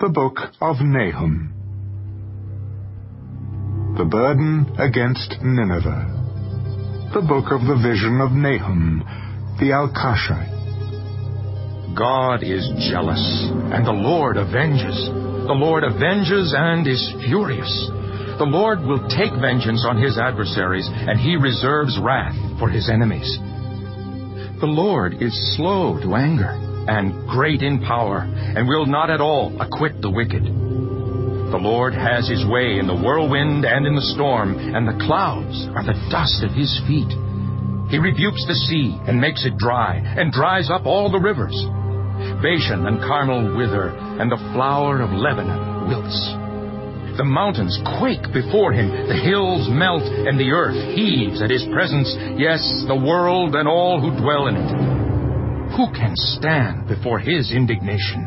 The Book of Nahum. The Burden Against Nineveh. The Book of the Vision of Nahum, the Elkoshite. God is jealous, and the Lord avenges. The Lord avenges and is furious. The Lord will take vengeance on his adversaries, and he reserves wrath for his enemies. The Lord is slow to anger, and great in power, and will not at all acquit the wicked. The Lord has his way in the whirlwind and in the storm, and the clouds are the dust of his feet. He rebukes the sea and makes it dry, and dries up all the rivers. Bashan and Carmel wither, and the flower of Lebanon wilts. The mountains quake before him, the hills melt, and the earth heaves at his presence, yes, the world and all who dwell in it. Who can stand before his indignation?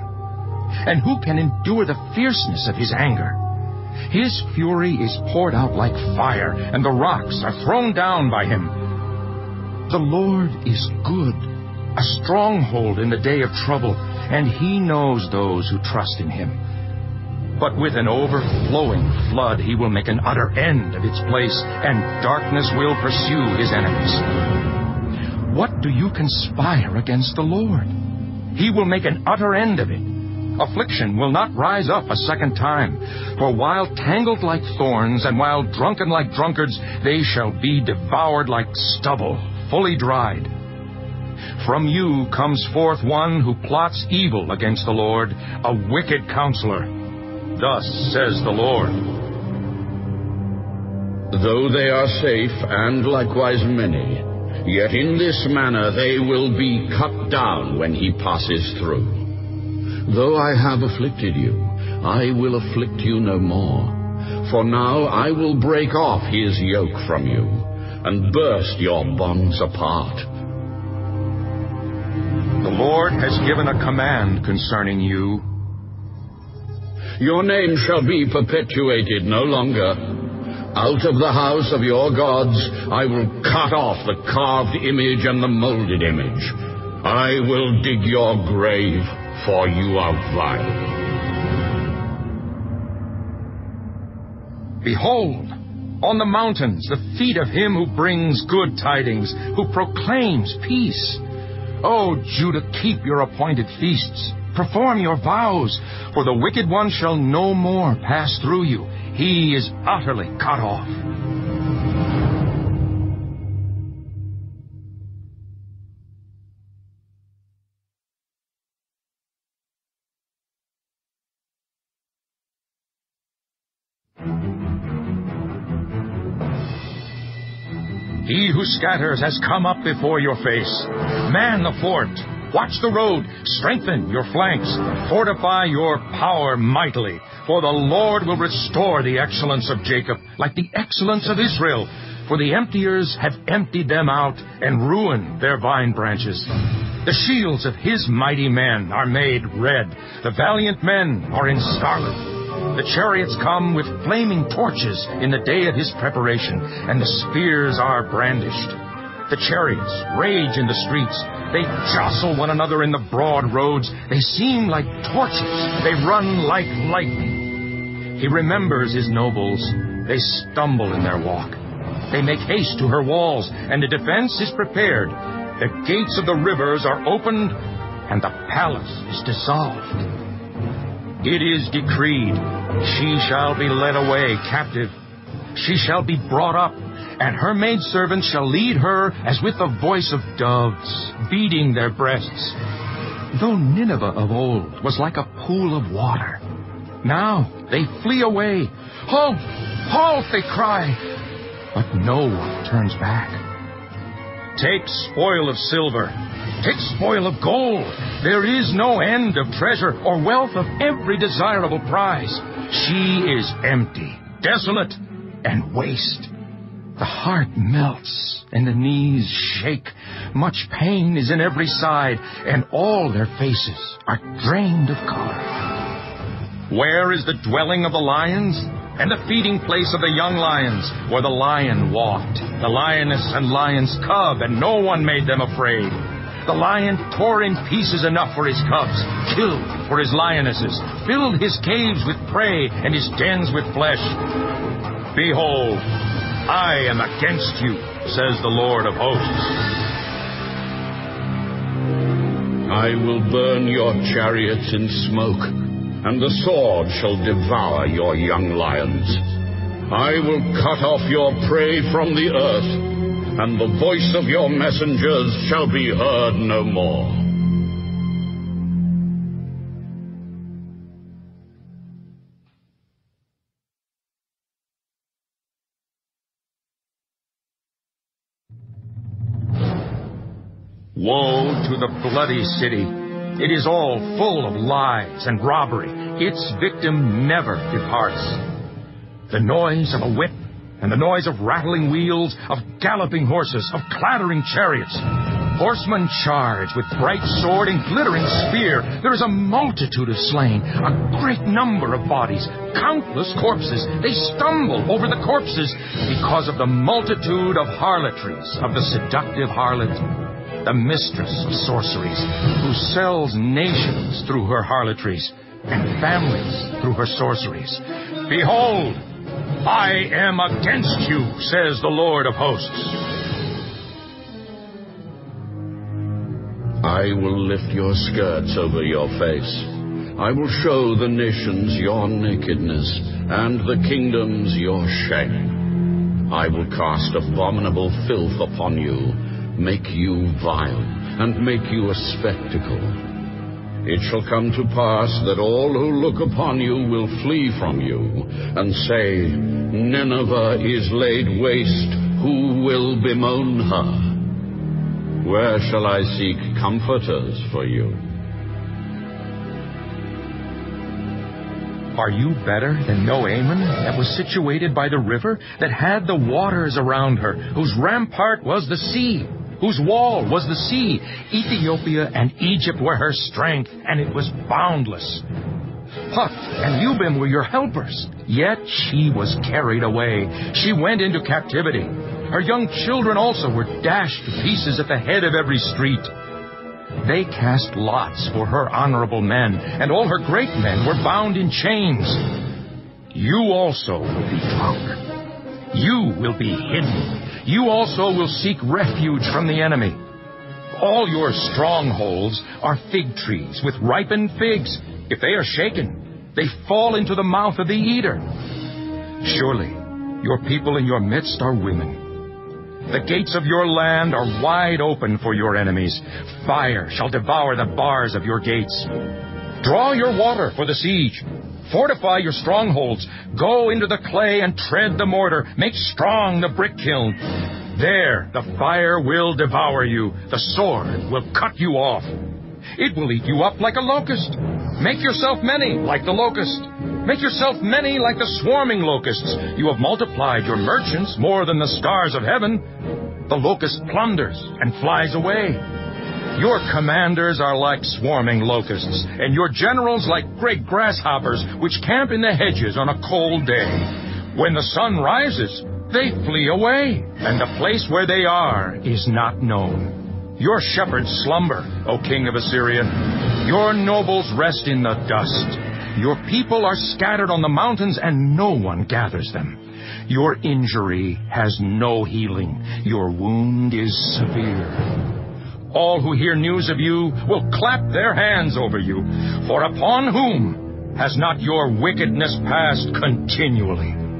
And who can endure the fierceness of his anger? His fury is poured out like fire, and the rocks are thrown down by him. The Lord is good, a stronghold in the day of trouble, and he knows those who trust in him. But with an overflowing flood he will make an utter end of its place, and darkness will pursue his enemies. What do you conspire against the Lord? He will make an utter end of it. Affliction will not rise up a second time. For while tangled like thorns, and while drunken like drunkards, they shall be devoured like stubble, fully dried. From you comes forth one who plots evil against the Lord, a wicked counselor. Thus says the Lord. Though they are safe, and likewise many, yet in this manner they will be cut down when he passes through. Though I have afflicted you, I will afflict you no more. For now I will break off his yoke from you, and burst your bonds apart. The Lord has given a command concerning you. Your name shall be perpetuated no longer. Out of the house of your gods I will cut off the carved image and the molded image. I will dig your grave, for you are vile. Behold, on the mountains the feet of him who brings good tidings, who proclaims peace. O Judah, keep your appointed feasts. Perform your vows, for the wicked one shall no more pass through you. He is utterly cut off. He who scatters has come up before your face. Man the fort. Watch the road. Strengthen your flanks. Fortify your power mightily. For the Lord will restore the excellence of Jacob, like the excellence of Israel. For the emptiers have emptied them out and ruined their vine branches. The shields of his mighty men are made red. The valiant men are in scarlet. The chariots come with flaming torches in the day of his preparation, and the spears are brandished. The chariots rage in the streets. They jostle one another in the broad roads. They seem like torches. They run like lightning. He remembers his nobles. They stumble in their walk. They make haste to her walls, and the defense is prepared. The gates of the rivers are opened, and the palace is dissolved. It is decreed, she shall be led away captive. She shall be brought up, and her maidservants shall lead her as with the voice of doves, beating their breasts. Though Nineveh of old was like a pool of water, now they flee away. Halt! Halt! They cry. But no one turns back. Take spoil of silver. Take spoil of gold. There is no end of treasure or wealth of every desirable prize. She is empty, desolate, and waste. The heart melts and the knees shake. Much pain is in every side, and all their faces are drained of color. Where is the dwelling of the lions? and the feeding place of the young lions, where the lion walked, the lioness and lion's cub, and no one made them afraid. The lion tore in pieces enough for his cubs, killed for his lionesses, filled his caves with prey and his dens with flesh. Behold, I am against you, says the Lord of hosts. I will burn your chariots in smoke, and the sword shall devour your young lions. I will cut off your prey from the earth and the voice of your messengers shall be heard no more. Woe to the bloody city! It is all full of lies and robbery. Its victim never departs. The noise of a whip and the noise of rattling wheels, of galloping horses, of clattering chariots. Horsemen charge with bright sword and glittering spear. There is a multitude of slain, a great number of bodies, countless corpses. They stumble over the corpses because of the multitude of harlotries of the seductive harlot, the mistress of sorceries, who sells nations through her harlotries and families through her sorceries. Behold, I am against you, says the Lord of hosts. I will lift your skirts over your face. I will show the nations your nakedness, and the kingdoms your shame. I will cast abominable filth upon you, make you vile, and make you a spectacle. It shall come to pass that all who look upon you will flee from you, and say, Nineveh is laid waste, who will bemoan her? Where shall I seek comforters for you? Are you better than No Amon, that was situated by the river, that had the waters around her, whose rampart was the sea? Whose wall was the sea. Ethiopia and Egypt were her strength, and it was boundless. Put and Lubim were your helpers, yet she was carried away. She went into captivity. Her young children also were dashed to pieces at the head of every street. They cast lots for her honorable men, and all her great men were bound in chains. You also will be drunk. You will be hidden you also will seek refuge from the enemy. All your strongholds are fig trees with ripened figs. If they are shaken, they fall into the mouth of the eater. Surely, your people in your midst are women. The gates of your land are wide open for your enemies. Fire shall devour the bars of your gates. Draw your water for the siege. Fortify your strongholds. Go into the clay and tread the mortar. Make strong the brick kiln. There the fire will devour you. The sword will cut you off. It will eat you up like a locust. Make yourself many like the locust. Make yourself many like the swarming locusts. You have multiplied your merchants more than the stars of heaven. The locust plunders and flies away. Your commanders are like swarming locusts, and your generals like great grasshoppers which camp in the hedges on a cold day. When the sun rises, they flee away, and the place where they are is not known. Your shepherds slumber, O king of Assyria. Your nobles rest in the dust. Your people are scattered on the mountains, and no one gathers them. Your injury has no healing. Your wound is severe. All who hear news of you will clap their hands over you. For upon whom has not your wickedness passed continually?